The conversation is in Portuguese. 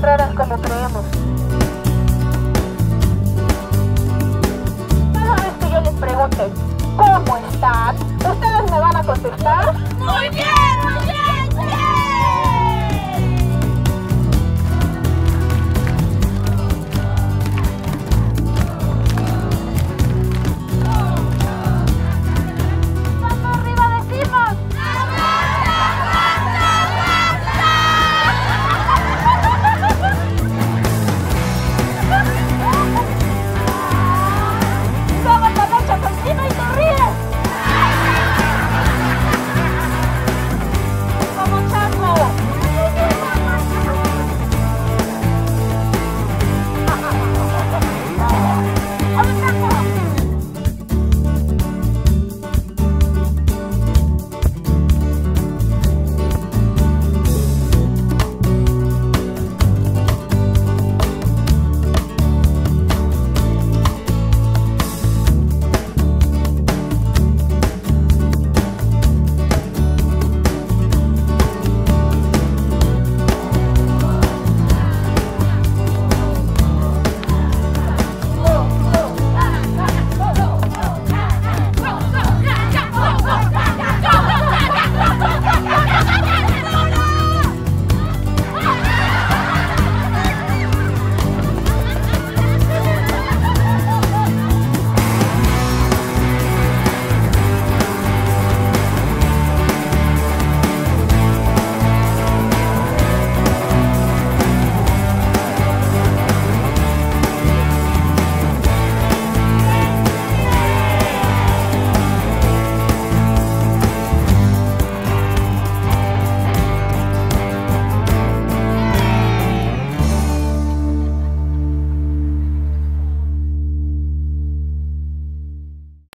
lembrar como primos